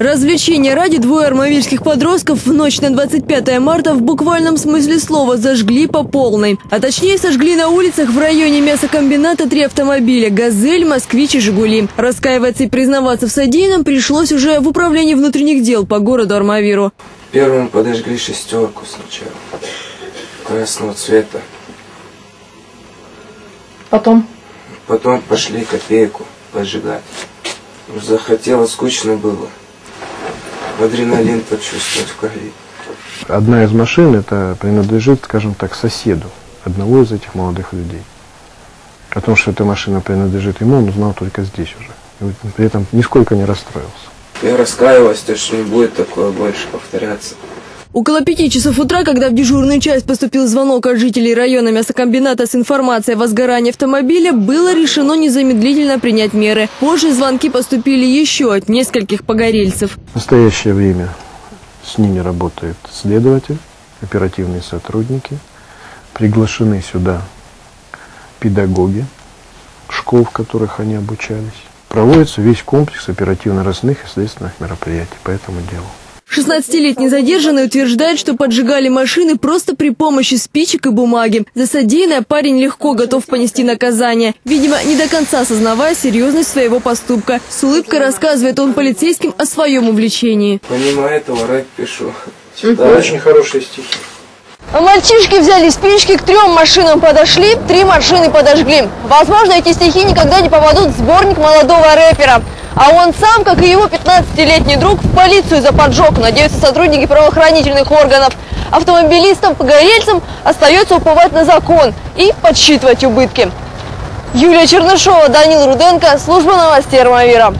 Развлечения ради двое армавирских подростков в ночь на 25 марта в буквальном смысле слова зажгли по полной. А точнее сожгли на улицах в районе мясокомбината три автомобиля – «Газель», «Москвич» и «Жигули». Раскаиваться и признаваться в содеянном пришлось уже в управлении внутренних дел по городу Армавиру. Первым подожгли шестерку сначала, красного цвета. Потом? Потом пошли копейку поджигать. Захотелось, скучно было. Адреналин почувствовать в крови. Одна из машин это принадлежит, скажем так, соседу одного из этих молодых людей. О том, что эта машина принадлежит ему, он узнал только здесь уже. И при этом нисколько не расстроился. Я раскаиваюсь, то, что не будет такое больше повторяться. Около пяти часов утра, когда в дежурную часть поступил звонок от жителей района мясокомбината с информацией о возгорании автомобиля, было решено незамедлительно принять меры. Позже звонки поступили еще от нескольких погорельцев. В настоящее время с ними работает следователь, оперативные сотрудники. Приглашены сюда педагоги школ, в которых они обучались. Проводится весь комплекс оперативно-розных и следственных мероприятий по этому делу. 16-летний задержанный утверждает, что поджигали машины просто при помощи спичек и бумаги. За содеянное парень легко готов понести наказание. Видимо, не до конца осознавая серьезность своего поступка. С улыбкой рассказывает он полицейским о своем увлечении. Помимо этого рэп пишу. Да, очень хорошие стихи. А мальчишки взяли спички, к трем машинам подошли, три машины подожгли. Возможно, эти стихи никогда не попадут в сборник молодого рэпера. А он сам, как и его 15-летний друг, в полицию за поджог, надеются сотрудники правоохранительных органов. Автомобилистам, погорельцам остается уповать на закон и подсчитывать убытки. Юлия Чернышова, Данил Руденко, служба новостей Армавира.